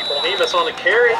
people. Nemus on the carry.